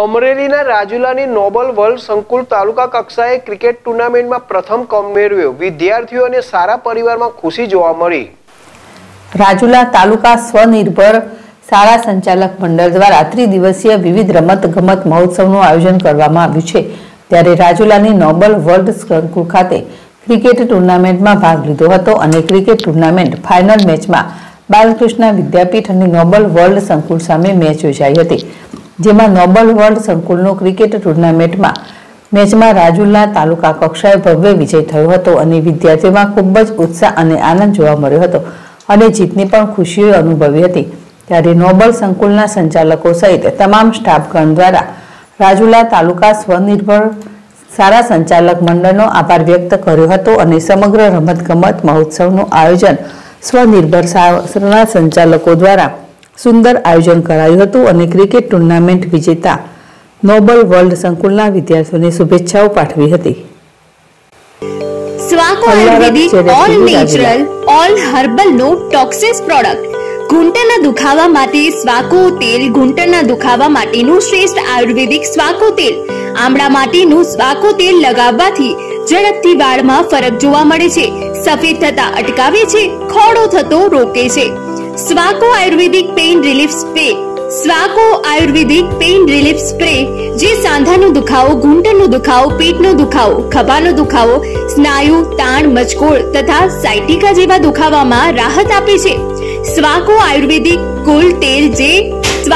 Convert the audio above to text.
અમરેલીના રાજુલાની Nobel world સંકુલ તાલુકા કક્ષાએ ક્રિકેટ ટુર્નામેન્ટમાં પ્રથમ કમ મેળવ્યો. વિદ્યાર્થીઓને સારા પરિવારમાં ખુશી જોવા મળી. રાજુલા તાલુકા સ્વનિર્ભર શાળા સંચાલક મંડળ દ્વારા ત્રિદિવસીય વિવિધ રમત ગમત મહોત્સવનું આયોજન કરવામાં આવ્યું છે. ત્યારે રાજુલાની નોબલ વર્લ્ડ સંકુલ ખાતે ક્રિકેટ ટુર્નામેન્ટમાં ભાગ લીધો હતો અને ક્રિકેટ ટુર્નામેન્ટ ફાઇનલ મેચમાં બાલકૃષ્ણ વિદ્યાપીઠ અને નોબલ વર્લ્ડ સંકુલ સામે મેચ યોજાઈ હતી. જેમાં નોબલ વર્લ્ડ સંકુલનો ક્રિકેટ ટુર્નામેન્ટમાં મેચમાં રાજુલા તાલુકા કક્ષાએ ભવ્ય વિજય થયો હતો અને વિદ્યાર્થીઓમાં ખૂબ જ ઉત્સાહ અને આનંદ જોવા મળ્યો હતો અને જીતની પણ ખુશીઓ અનુભવી હતી. ત્યારે નોબલ સંકુલના સંચાલકો સહિત તમામ સ્ટાફગણ દ્વારા રાજુલા તાલુકા સ્વનિર્ભર સારા સંચાલક મંડળનો આભાર વ્યક્ત કર્યો હતો અને સમગ્ર રમતગમત મહોત્સવનું આયોજન સ્વનિર્ભર શાળા સંચાલકો દ્વારા સુંદર આયોજન કરાયું હતું અને ક્રિકેટ ટુર્નામેન્ટ વિજેતા નોબલ વર્લ્ડ સંકુલના વિદ્યાર્થીઓને શુભેચ્છાઓ પાઠવી હતી. સ્વાકો Ayurvedic all natural all herbal no toxics product ઘૂંટણના દુખાવા માટે સ્વાકો તેલ ઘૂંટણના દુખાવા માટેનું શ્રેષ્ઠ આયુર્વેદિક સ્વાકો તેલ. આમળા માટેનું સ્વાકો તેલ લગાવવાથી ઝડપથી વાળમાં ફરક જોવા મળે છે. સફેદ થતા અટકાવે છે ખોડો થતો રોકે છે. Swako ayurvedic pain relief spray Swako ayurvedic pain relief spray જે સાંધાનો દુખાવો ઘૂંટણનો દુખાવો પેટનો દુખાવો ખભાનો દુખાવો સ્નાયુ તાણ મચકોળ તથા સાયટિકા જેવા દુખાવામાં રાહત આપે છે. સ્વાકો આયુર્વેદિક કુલ તેલ જે